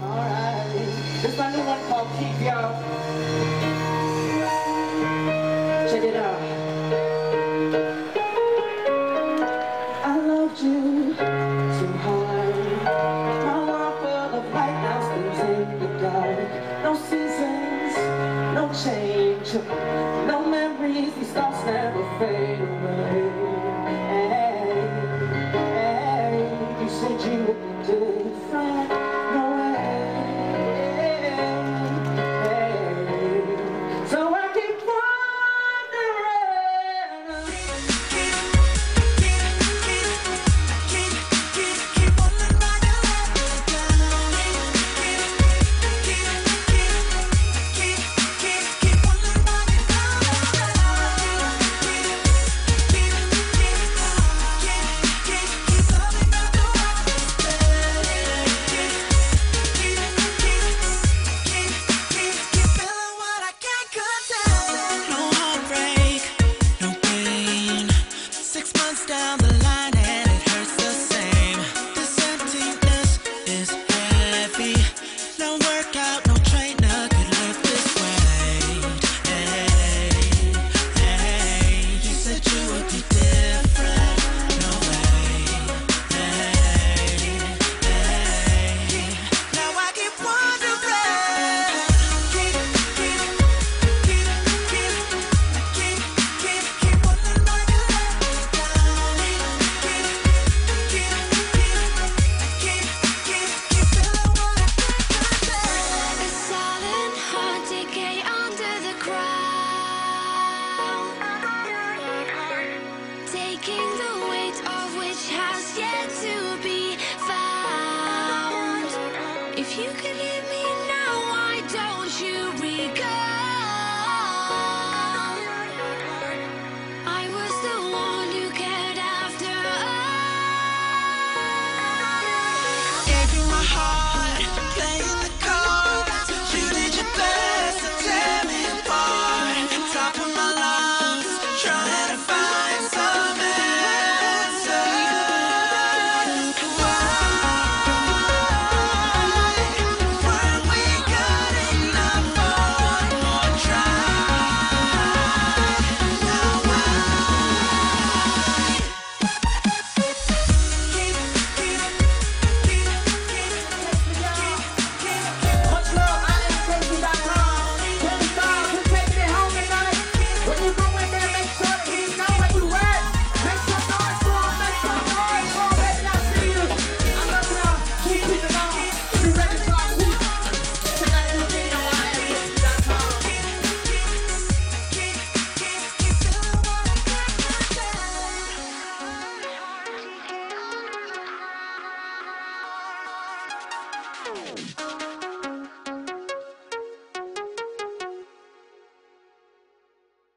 Alright, this my new one called Keep You. Check it out. I loved you hard. My full of. No seasons, no change, no memories. These thoughts never fade. heart. Oh.